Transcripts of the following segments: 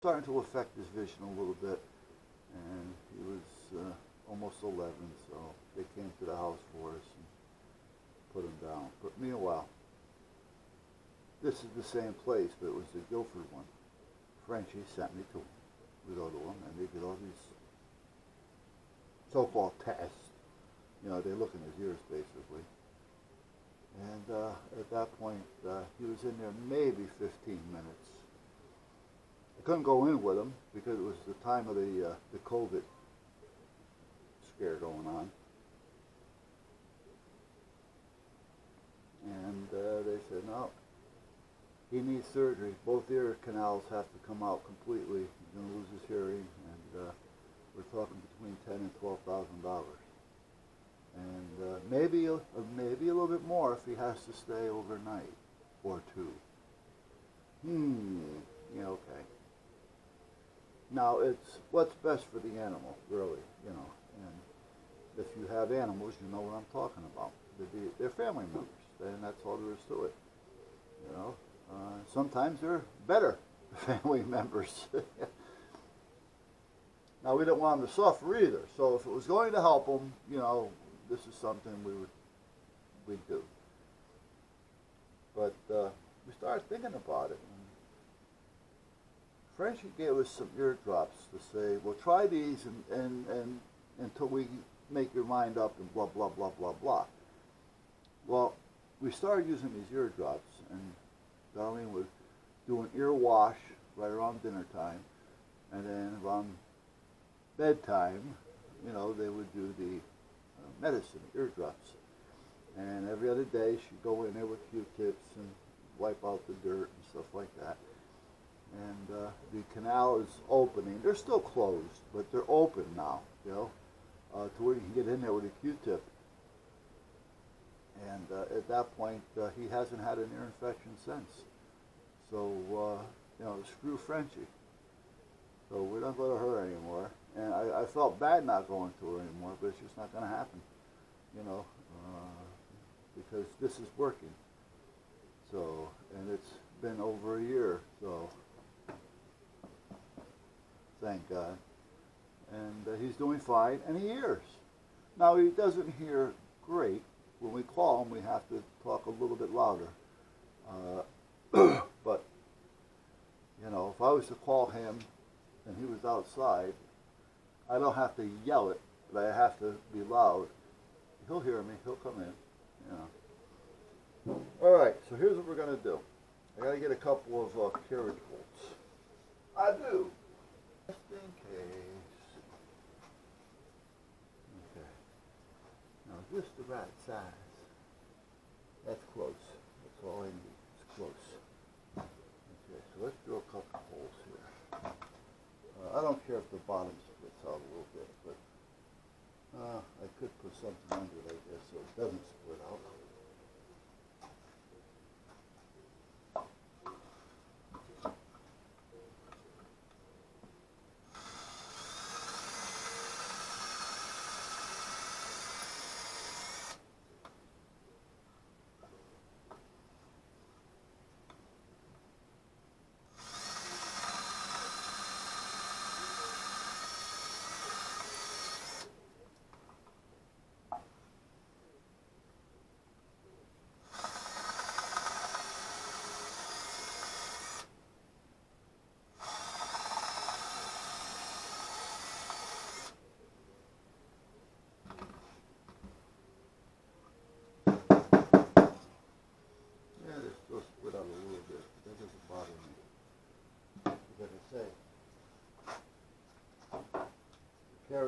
starting to affect his vision a little bit, and he was uh, almost 11, so they came to the house for us and put him down. But meanwhile, this is the same place, but it was the Guilford one. Frenchie sent me to. We go to him, and they did all these so-called tests. You know, they look in his ears, basically. And uh, at that point, uh, he was in there maybe 15 minutes. Couldn't go in with him because it was the time of the uh, the COVID scare going on. And uh, they said, no, he needs surgery. Both ear canals have to come out completely. He's going to lose his hearing, and uh, we're talking between ten and twelve thousand dollars, and uh, maybe a, maybe a little bit more if he has to stay overnight or two. Hmm. Yeah. Okay. Now it's what's best for the animal, really, you know. And if you have animals, you know what I'm talking about. They're, they're family members, and that's all there is to it. You know, uh, sometimes they're better family members. now we don't want them to suffer either. So if it was going to help them, you know, this is something we would we do. But uh, we started thinking about it. Frenchie gave us some eardrops to say, well, try these and, and, and until we make your mind up and blah, blah, blah, blah, blah. Well, we started using these eardrops, and Darlene would do an ear wash right around dinner time, and then around bedtime, you know, they would do the uh, medicine, eardrops. And every other day, she'd go in there with Q-tips and wipe out the dirt and stuff like that and uh, the canal is opening. They're still closed, but they're open now, you know, uh, to where you can get in there with a Q-tip. And uh, at that point, uh, he hasn't had an ear infection since. So, uh, you know, screw Frenchie. So we're not going to her anymore. And I, I, felt bad not going to her anymore, but it's just not going to happen, you know, uh, because this is working. So, and it's been over a year, so thank God. And uh, he's doing fine, and he hears. Now, he doesn't hear great. When we call him, we have to talk a little bit louder. Uh, but, you know, if I was to call him and he was outside, I don't have to yell it, but I have to be loud. He'll hear me. He'll come in. Know. All right, so here's what we're going to do. I got to get a couple of uh, carriage bolts. I do. In case. Okay. Now just the right size. That's close. That's all I need. It's close. Okay, so let's do a couple holes here. Uh, I don't care if the bottom splits out a little bit, but uh, I could put something under it like this so it doesn't split out.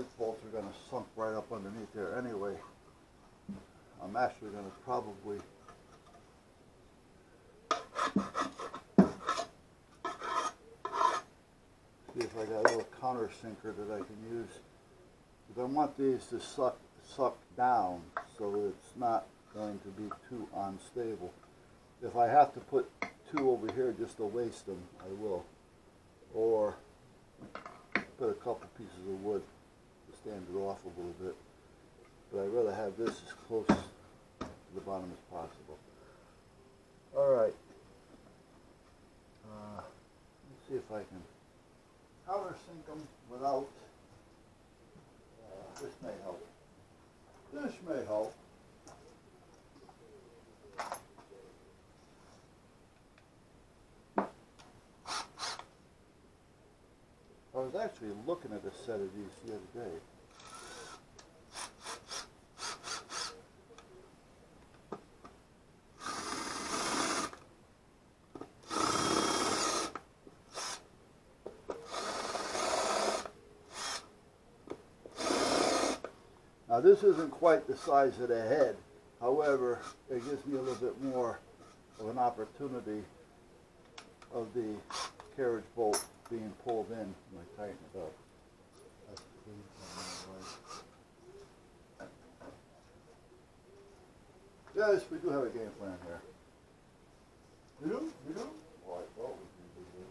Carriage bolts are going to sunk right up underneath there anyway. I'm actually going to probably see if I got a little countersinker that I can use. Because I want these to suck, suck down so it's not going to be too unstable. If I have to put two over here just to waste them, I will. Or put a couple pieces of wood stand it off a little bit. But I'd rather have this as close to the bottom as possible. All right. Uh, let's see if I can sink them without, uh, this may help. This may help. I was actually looking at a set of these the other day. Now this isn't quite the size of the head. However, it gives me a little bit more of an opportunity of the carriage bolt being pulled in when I tighten it up. That's the thing on that way. Yes, we do have a game plan here. We do? We do? Well, I thought we did.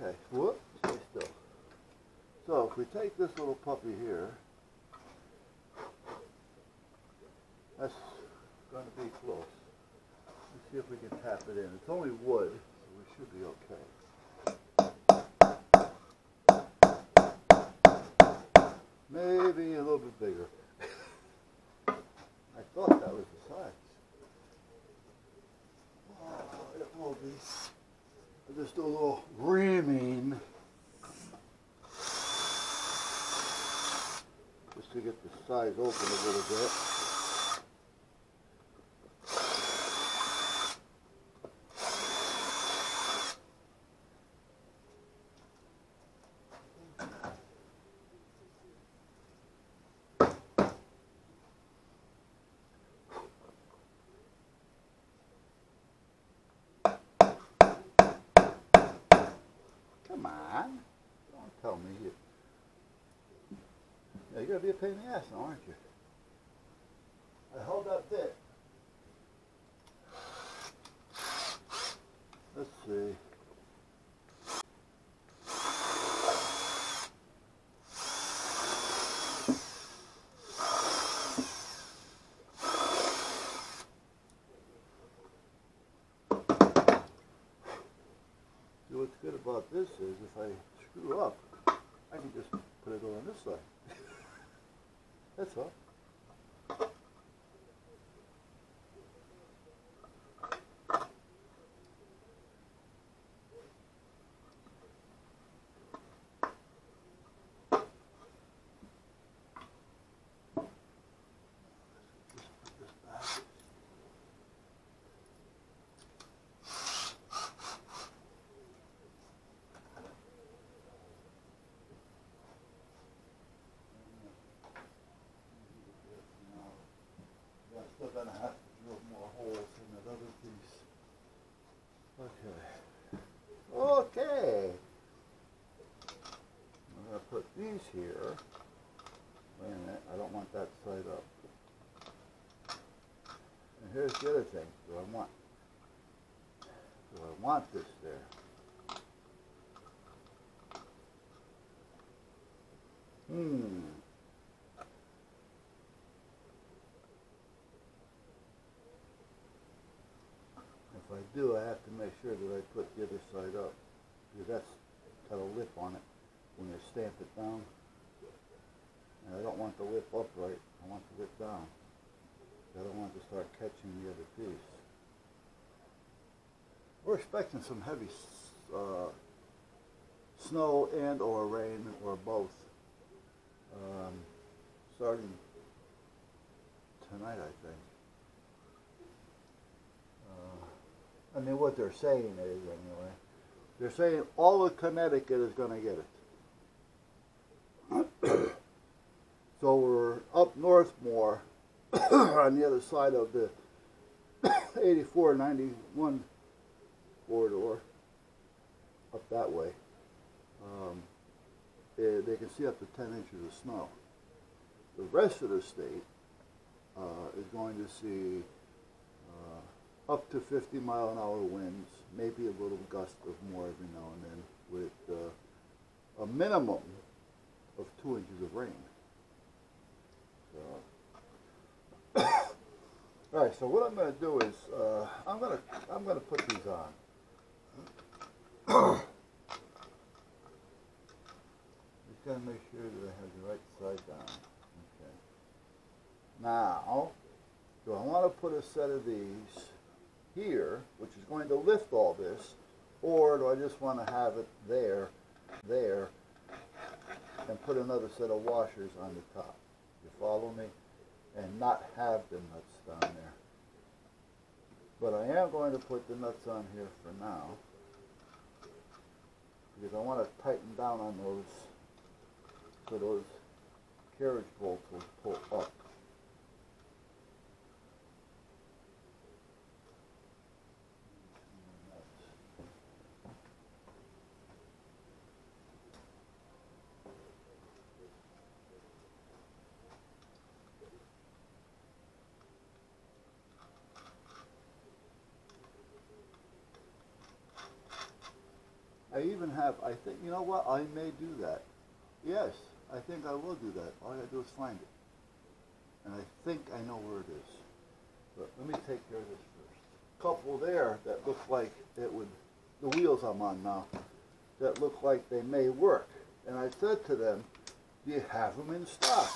Okay, whoop, stay still. So if we take this little puppy here, that's going to be close. Let's see if we can tap it in. It's only wood, so we should be okay. Maybe a little bit bigger. I thought that was the size. Oh, it will be. I'll just do a little reaming. Just to get the size open a little bit. Me you. Yeah, you're gonna be a pain in the ass aren't you? I held up bit. Let's see. See, what's good about this is if I screw up, I can just put it on this side. That's all. Just put this back. I'm still gonna have to drill more holes in that other piece. Okay. Okay. I'm gonna put these here. Wait a minute, I don't want that side up. And here's the other thing, do I want, do I want this there? Hmm. If I do, I have to make sure that I put the other side up, because that's got a lip on it when you stamp it down. And I don't want the lip upright, I want the lip down. I don't want to start catching the other piece. We're expecting some heavy uh, snow and or rain or both. Um, starting tonight, I think. Uh, I mean, what they're saying is, anyway, they're saying all of Connecticut is going to get it. so we're up north more, on the other side of the 84 91 corridor, up that way. Um, they can see up to 10 inches of snow. The rest of the state uh, is going to see up to 50 mile an hour winds, maybe a little gust of more every now and then, with uh, a minimum of two inches of rain. So, All right, so what I'm gonna do is, uh, I'm gonna, I'm gonna put these on. Just gotta make sure that I have the right side down, okay. Now, do I wanna put a set of these here, which is going to lift all this, or do I just wanna have it there, there, and put another set of washers on the top? You follow me? And not have the nuts down there. But I am going to put the nuts on here for now. Because I want to tighten down on those so those carriage bolts will pull up. I even have, I think, you know what, I may do that. Yes, I think I will do that. All I gotta do is find it. And I think I know where it is. But let me take care of this first. Couple there that look like it would, the wheels I'm on now, that look like they may work. And I said to them, do you have them in stock?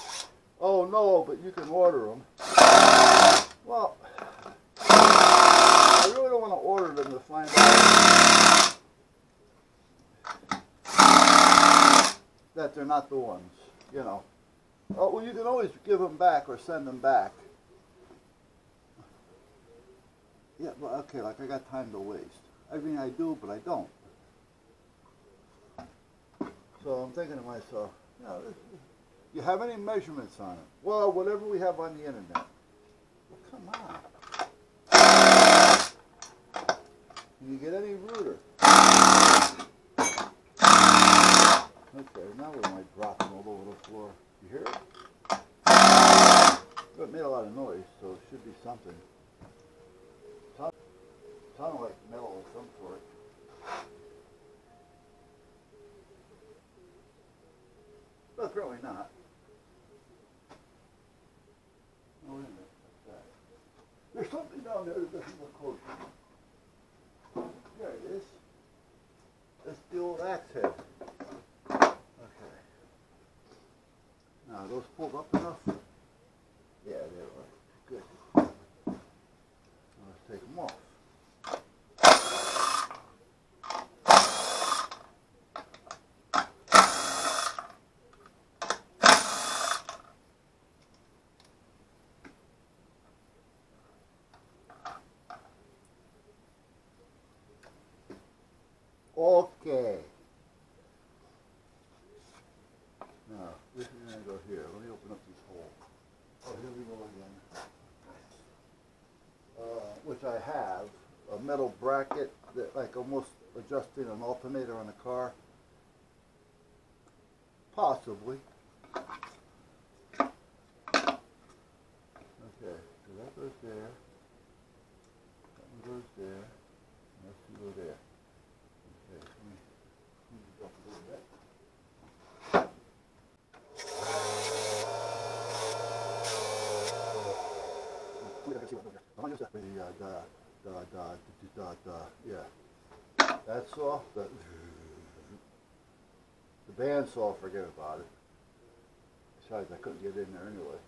Oh no, but you can order them. Well, I really don't want to order them to find out that they're not the ones, you know. Oh, well, you can always give them back or send them back. Yeah, well, okay, like I got time to waste. I mean, I do, but I don't. So I'm thinking to myself, you know, you have any measurements on it? Well, whatever we have on the internet. Well, come on. Can you get any ruder? Okay, now we might drop them all over the floor. You hear it? It made a lot of noise, so it should be something. Sound, like metal of some sort. But apparently not. Oh, wait a minute. What's that? There's something down there that doesn't look kosher. There it is. That's the old axe head. Okay. Now, are those pulled up enough? Yeah, they are. Good. Now let's take them off. Okay. Now, this is gonna go here. Let me open up these holes. Oh, here we go again. Uh, which I have, a metal bracket that like almost adjusting an alternator on a car. Possibly. Okay, so that goes there. That one goes there. And that's go there. Okay, let me move it up a little bit. The, uh, the, the, the, the, the, yeah. That's off, the, the bandsaw, forget about it. Besides, I couldn't get in there anyway.